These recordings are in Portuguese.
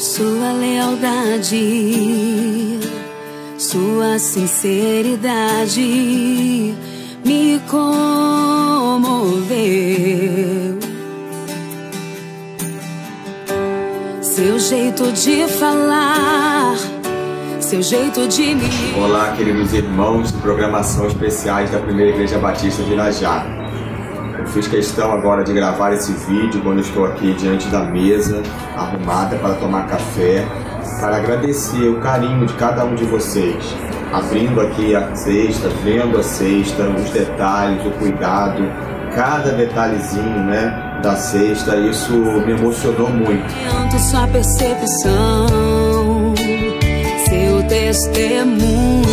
Sua lealdade, sua sinceridade me comoveu. Seu jeito de falar, seu jeito de me. Olá, queridos irmãos de programação especiais da Primeira Igreja Batista de Irajá. Eu fiz questão agora de gravar esse vídeo quando estou aqui diante da mesa, arrumada para tomar café, para agradecer o carinho de cada um de vocês, abrindo aqui a cesta, vendo a cesta, os detalhes, o cuidado, cada detalhezinho, né, da cesta, isso me emocionou muito. Sua percepção, seu testemunho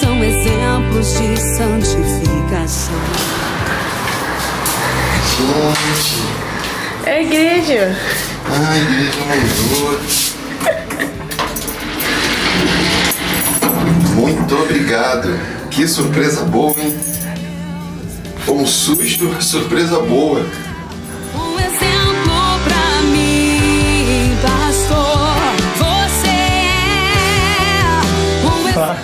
são exemplos de santificação. Gente. É a igreja. Ah, a igreja mudou. Muito obrigado. Que surpresa boa, hein? Um susto, surpresa boa. Um exemplo pra mim, pastor. Você é um exemplo.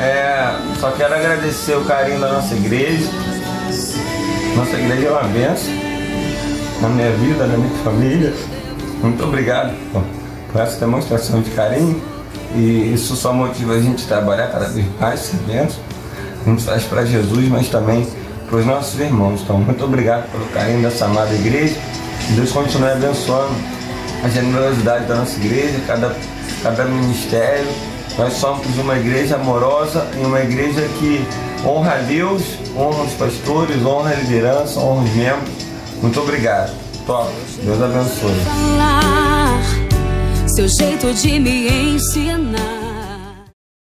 É, só quero agradecer o carinho da nossa igreja. Nossa igreja é uma benção na minha vida, na minha família. Muito obrigado por, por essa demonstração de carinho. E isso só motiva a gente trabalhar cada vez mais, ser benção. A gente faz para Jesus, mas também para os nossos irmãos. Então, muito obrigado pelo carinho dessa amada igreja. Deus continue abençoando a generosidade da nossa igreja, cada, cada ministério. Nós somos uma igreja amorosa e uma igreja que honra a Deus, honra os pastores, honra a liderança, honra os membros. Muito obrigado. Top. Deus abençoe. seu jeito de me ensinar.